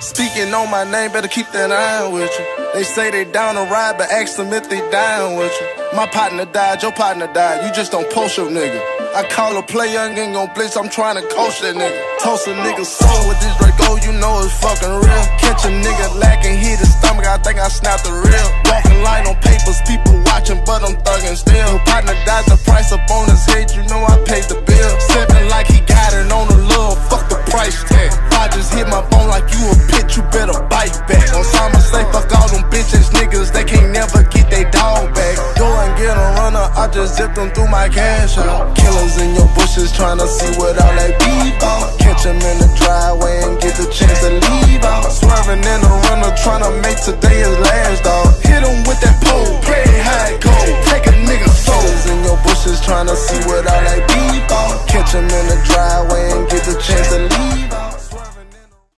Speaking on my name, better keep that eye with you. They say they down to ride, but ask them if they dying with you. My partner died, your partner died, you just don't post your nigga. I call a play young ain't gon' blitz, I'm trying to coach that nigga. Toast a nigga soul with this Draco, you know it's fucking real. Catch a nigga lacking, hit his stomach, I think I snapped the real. Walking line on papers, people watching, but I'm thugging still. Partner died, the price up on fight back. Osama say fuck all them bitches, niggas, they can't never get they dog back. Go and get a runner, I just zip them through my cash out. Killers in your bushes trying to see what all they be about. Catch them in the driveway and get the chance to leave out. Swerving in the runner trying to make today